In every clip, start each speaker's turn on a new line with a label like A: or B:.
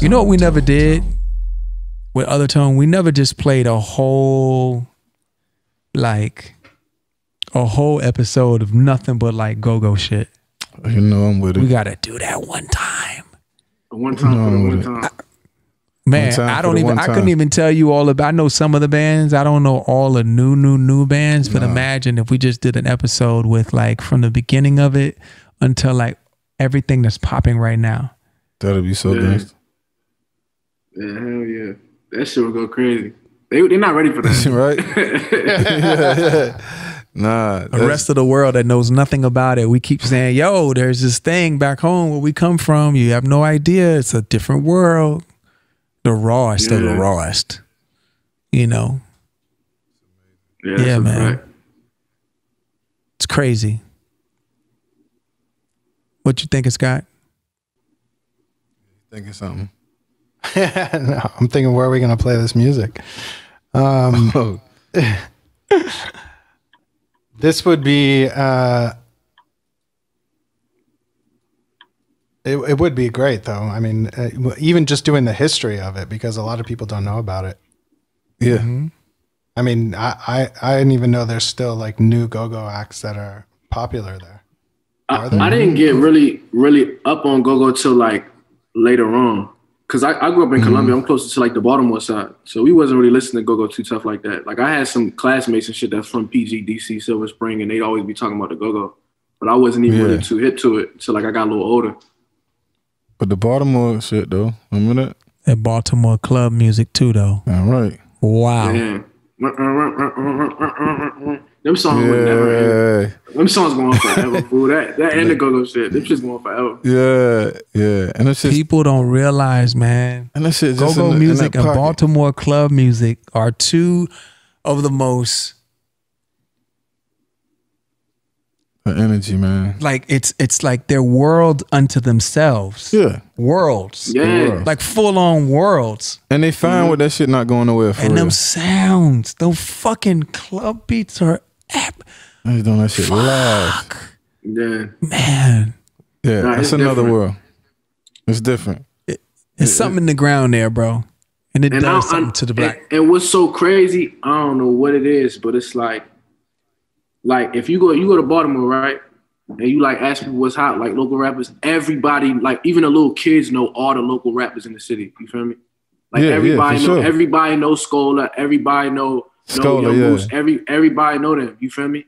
A: You know what we never did with OTHERtone? We never just played a whole like a whole episode of nothing but like go go shit.
B: You know I'm with it.
A: We gotta do that one time.
C: One time
B: No,
C: for the one
B: with
C: time.
A: Man,
B: time
A: I don't even I couldn't even tell you all about I know some of the bands. I don't know all the new, new, new bands, but imagine if we just did an episode with like from the beginning of it until like everything that's popping right now.
B: That'll be so
C: Yeah.
B: good.
C: Yeah, hell yeah. That shit would go crazy. They they're not ready for that.
B: right? Nah.
A: the
B: that's-
A: rest of the world that knows nothing about it. We keep saying, "Yo, there's this thing back home where we come from. You have no idea. It's a different world. The rawest of the rawest." You know,
C: Yeah,
A: Yeah, man.
C: fact.
A: it's crazy. What you think, Scott?
B: thinking something.
D: no, I'm thinking, where are we going to play this music? Um,
B: Oh,
D: this would be. Uh, it, it would be great, though. I mean, uh, even just doing the history of it, because a lot of people don't know about it.
B: yeah.
D: I mean, I, I, I didn't even know there's still like new go-go acts that are popular there.
C: I,
D: there?
C: I didn't get really, really up on go go till like later on. Cause I, I grew up in Columbia. Mm-hmm. I'm closer to like the Baltimore side. So we wasn't really listening to go go too tough like that. Like I had some classmates and shit that's from PG, DC, Silver Spring, and they'd always be talking about the go go. But I wasn't even
B: Yeah.
C: really too hip to it until like I got a little older.
B: But the Baltimore shit though, remember that?
A: That Baltimore club music too, though.
B: All right.
A: Wow.
C: Damn. Them songs would never end.
B: Yeah,
C: Them songs going on forever, fool. That that and the go go shit. Them shit's going forever.
B: yeah, yeah. And it's just
A: People don't realize, man.
B: and that shit
A: go go
B: the-
A: music and. Baltimore club music are two of the most
B: The energy, man.
A: like it's it's like they're world unto themselves.
B: Yeah.
A: Worlds.
C: Yeah.
A: Like full on worlds.
B: And they fine mm-hmm. what that shit not going nowhere for
A: and
B: real.
A: them sounds, those fucking club beats are ep-
B: They just doing that shit live.
C: Yeah.
A: man.
B: Yeah,
C: Nah,
B: that's
C: it's
B: another
C: different.
B: world. It's different.
A: There's something in the ground there, bro. And it
C: And
A: does
C: I-
A: something
C: I'm-
A: to the black.
C: And, and what's so crazy, I don't know what it is, but it's like, like if you go, you go to Baltimore, right? And you like ask people what's hot, like local rappers. Everybody, like even the little kids, know all the local rappers in the city. You feel me? Like
B: Yeah, yeah,
C: everybody
B: for
C: know,
B: sure.
C: everybody knows Scoota. Everybody know, know Scoota,
B: yeah.
C: Moose. Every everybody know them. You feel me?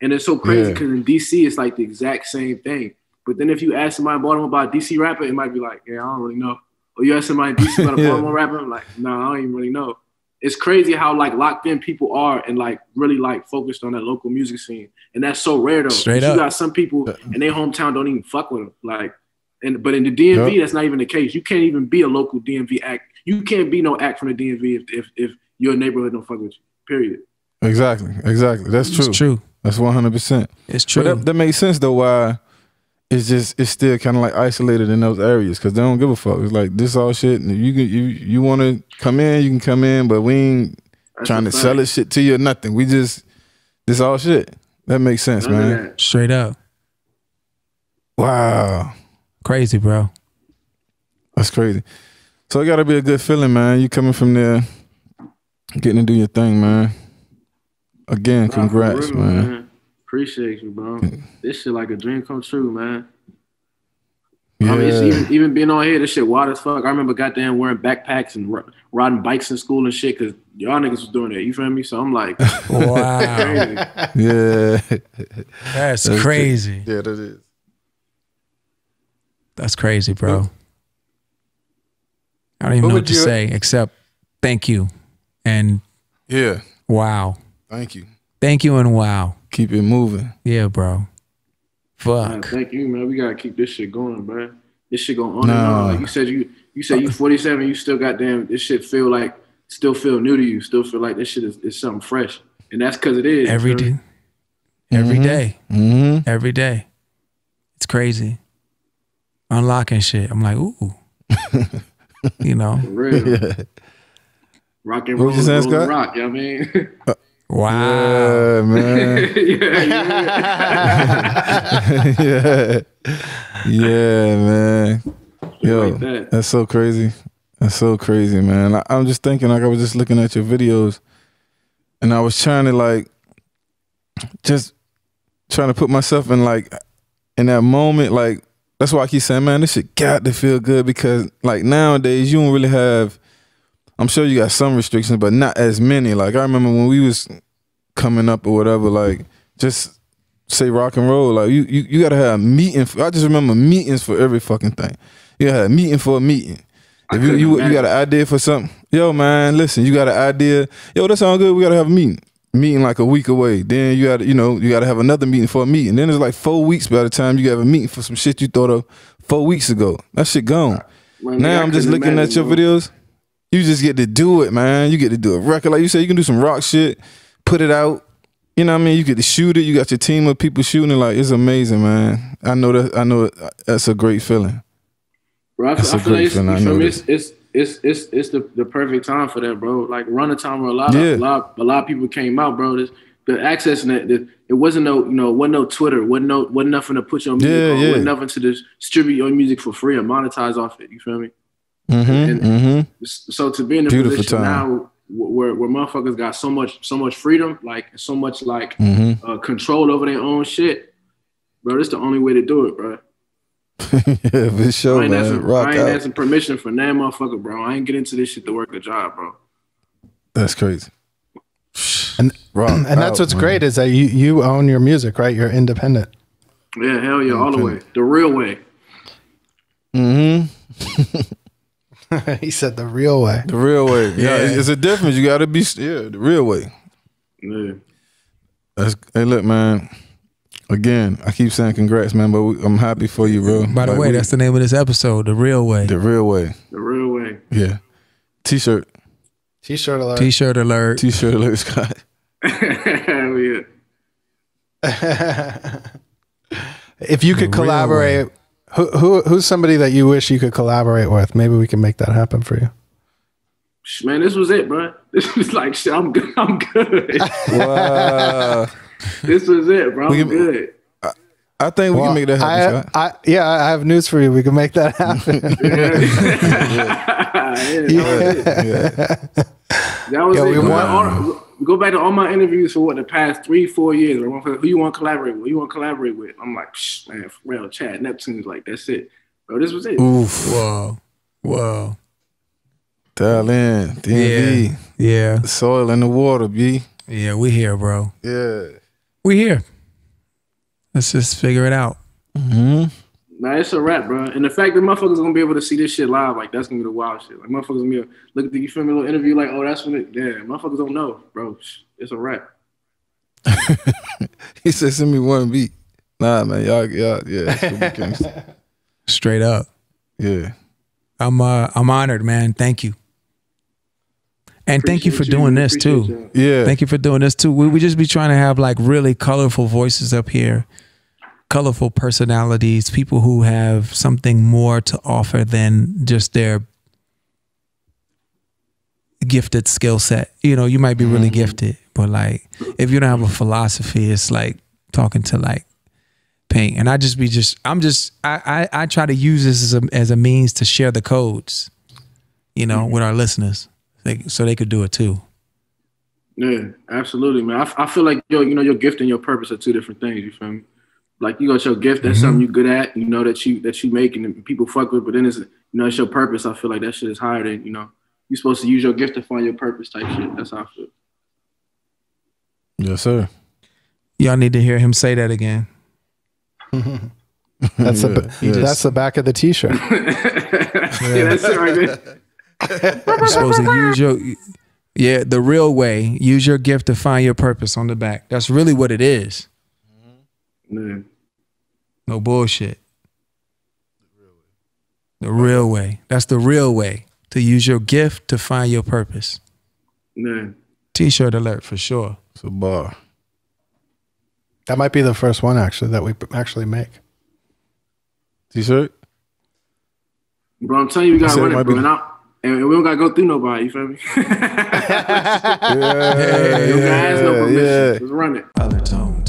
C: And it's so crazy
B: Yeah.
C: because in DC it's like the exact same thing. But then if you ask somebody in Baltimore about a DC rapper, it might be like, yeah, I don't really know. Or you ask somebody in DC about a
B: Yeah.
C: Baltimore rapper, I'm like, no, I don't even really know. It's crazy how like locked in people are and like really like focused on that local music scene, and that's so rare though.
A: Straight up.
C: you got some people in their hometown don't even fuck with them, like, and but in the DMV
B: Yep.
C: that's not even the case. You can't even be a local DMV act. You can't be no act from the DMV if if, if your neighborhood don't fuck with you. Period.
B: Exactly. Exactly. That's true.
A: It's true.
B: That's one hundred percent.
A: It's
B: But
A: true.
B: that, that makes sense though. Why it's just it's still kind of like isolated in those areas because they don't give a fuck. It's like this all shit. and You can you you want to come in, you can come in, but we ain't
C: That's
B: trying
C: a
B: to sell
C: fact.
B: this shit to you or nothing. We just this all shit. That makes sense,
C: None
B: man.
A: Straight up.
B: Wow,
A: Crazy, bro.
B: that's crazy. So it got to be a good feeling, man. You coming from there, getting to do your thing, man. Again,
C: Nah,
B: congrats,
C: real,
B: man.
C: Appreciate you, bro. This shit like a dream come true, man.
B: Yeah,
C: I mean, even, even being on here, this shit wild as fuck. I remember goddamn wearing backpacks and ro- riding bikes in school and shit because y'all niggas was doing that. You feel me? So I'm like,
A: Wow.
B: yeah,
A: That's
B: That's
A: crazy.
B: yeah, that is.
A: That's crazy, bro. I don't even
D: What
A: know what to
D: you-
A: say except thank you and
B: Yeah,
A: wow.
B: thank you.
A: Thank you and wow.
B: Keep it moving.
A: Yeah, bro.
C: Man,
A: Fuck.
C: thank you, man. We gotta keep this shit going, bro. This shit going on and on. Like you said, you you said you 47, you still got damn. this shit feel like still feel new to you. Still feel like this shit is, is something fresh, and that's because it is. you
A: Every
C: feel me?
A: day. Every
B: Mhm.
A: day.
B: Mm-hmm.
A: Every day. It's crazy. Unlocking shit. I'm like, ooh. you know?
C: For real.
B: Yeah.
C: Rock and
B: What
C: roll,
B: was you saying,
C: roll and
B: Scott?
C: rock. You know what I mean?
A: Uh, wow.
B: Yeah, man.
C: yeah, yeah.
B: yeah. Yeah, man. Yo,
C: like that.
B: that's so crazy. That's so crazy, man. I, I'm just thinking, like I was just looking at your videos, and I was trying to like, just trying to put myself in like, in that moment, like that's why I keep saying, man, this shit got to feel good because like nowadays you don't really have. I'm sure you got some restrictions, but not as many. Like I remember when we was coming up or whatever, like just say rock and roll. Like you, you, you gotta have a meeting. For, I just remember meetings for every fucking thing. You gotta have a meeting for a meeting. If you you, you got an idea for something, yo man, listen, you got an idea. Yo, that sound good. We gotta have a meeting. Meeting like a week away. Then you gotta, you know, you gotta have another meeting for a meeting. Then it's like four weeks by the time you have a meeting for some shit you thought of four weeks ago. That shit gone. Now I'm just looking at your
C: bro.
B: videos. You just get to do it, man. You get to do a record. Like you said, you can do some rock shit, put it out. You know what I mean? You get to shoot it. You got your team of people shooting it. Like it's amazing, man. I know that. I know it- that's a great feeling.
C: Bro, I
B: That's
C: feel,
B: a
C: I feel like
B: great
C: it's,
B: feeling, I know
C: it's, it's it's it's it's the, the perfect time for that, bro. Like run a time where a lot of
B: Yeah.
C: a lot a lot of people came out, bro. This, the access and that it wasn't no you know wasn't no Twitter, wasn't no wasn't nothing to put your music
B: Yeah,
C: on,
B: yeah.
C: wasn't nothing to distribute your music for free or monetize off it. You feel me?
B: Mm-hmm.
C: And-
B: Mm-hmm.
C: So to be in a
B: Beautiful
C: position
B: time.
C: now where where motherfuckers got so much so much freedom, like so much like
B: Mm-hmm.
C: uh, control over their own shit, bro. This the only way to do it, bro.
B: yeah, for
C: I
B: sure,
C: ain't,
B: man.
C: asking,
B: Rock
C: I ain't
B: out.
C: asking permission for that motherfucker, bro. I ain't get into this shit to work a job, bro.
B: That's crazy.
D: And
B: Rock
D: and that's what's
B: man.
D: great is that you you own your music, right? You're independent.
C: Yeah, hell yeah, all the way, the real way.
B: Mm-hmm.
D: he said the real way.
B: The real way. Yeah,
A: Yeah.
B: it's a difference. You gotta be yeah, the real way.
C: Yeah.
B: That's hey, look, man. Again, I keep saying congrats, man, but we, I'm happy for you, bro.
A: By the
B: Like,
A: way,
B: we-
A: that's the name of this episode, The Real Way.
B: the real way.
C: The real way.
B: Yeah. T-shirt.
D: T-shirt alert.
A: T-shirt alert.
B: T-shirt alert, Scott.
D: if you could collaborate, who, who who's somebody that you wish you could collaborate with? Maybe we can make that happen for you.
C: Man, this was it, bro. This was like shit. I'm good. I'm good. This was it, bro. I'm
B: can-
C: good.
B: I think we
D: Well,
B: can make that happen,
D: I, I, yeah, I have news for you. We can make that happen.
C: yeah, that was it. That was
D: Yo,
C: it.
D: we want-
C: back, all, go back to all my interviews for what the past three, four years. Bro. Motherfucker, Who you want to collaborate with? Who you want to collaborate with? I'm like, Psh, man, for real, Chad Neptunes like, that's it, bro. This was it.
B: Oof.
A: wow, wow.
B: Dial in. DMV.
A: Yeah. Yeah.
B: The soil and the water, B.
A: Yeah, we here, bro.
B: Yeah.
A: We here. Let's just figure it out.
B: Mm-hmm.
C: Nah, it's a wrap, bro. And the fact that motherfuckers gonna be able to see this shit live, like that's gonna be the wild shit. Like motherfuckers gonna be able, look at the you feel me little interview, like, oh, that's when it. Yeah, motherfuckers don't know, bro. It's a wrap.
B: He said, send me one beat. Nah, man. Y'all, y'all, yeah. it's gonna be gangsta.
A: Straight up.
B: yeah.
A: I'm uh I'm honored, man. Thank you. And thank you for
C: Appreciate
A: doing this
C: Appreciate
A: too.
C: y'all.
B: Yeah.
A: Thank you for doing this too. We, we just be trying to have like really colorful voices up here, colorful personalities, people who have something more to offer than just their gifted skill set. You know, you might be really mm-hmm. gifted, but like if you don't have a philosophy, it's like talking to like paint. And I just be just I'm just I I, I try to use this as a as a means to share the codes, you know, with our listeners, so they could do it too.
C: Yeah, absolutely, man. I, I feel like yo, you know, your gift and your purpose are two different things. You feel me? Like you got your gift, that's something mm-hmm. you're good at. You know that you that you make and people fuck with, but then it's you know it's your purpose. I feel like that shit is higher than you know. You're supposed to use your gift to find your purpose type shit. That's how I feel.
B: Yes, sir.
A: Y'all need to hear him say that again.
D: That's
B: Yeah,
D: the
B: yeah.
D: that's the back of the T-shirt.
C: yeah, that's it right there.
A: You're supposed to use your yeah, the real way. Use your gift to find your purpose on the back. That's really what it is.
C: Yeah.
A: No bullshit. The real way. That's the real way to use your gift to find your purpose.
C: Yeah.
A: T-shirt alert for sure.
B: It's a bar.
D: That might be the first one actually that we actually make.
B: T-shirt.
C: Bro, I'm telling you, we gotta
B: said it
C: run it, bro.
B: be-
C: And, I, and we don't gotta go through nobody. You feel me?
B: Yeah,
C: you don't gotta no
B: yeah,
C: permission.
B: yeah.
C: Let's run it.
A: OTHERtone.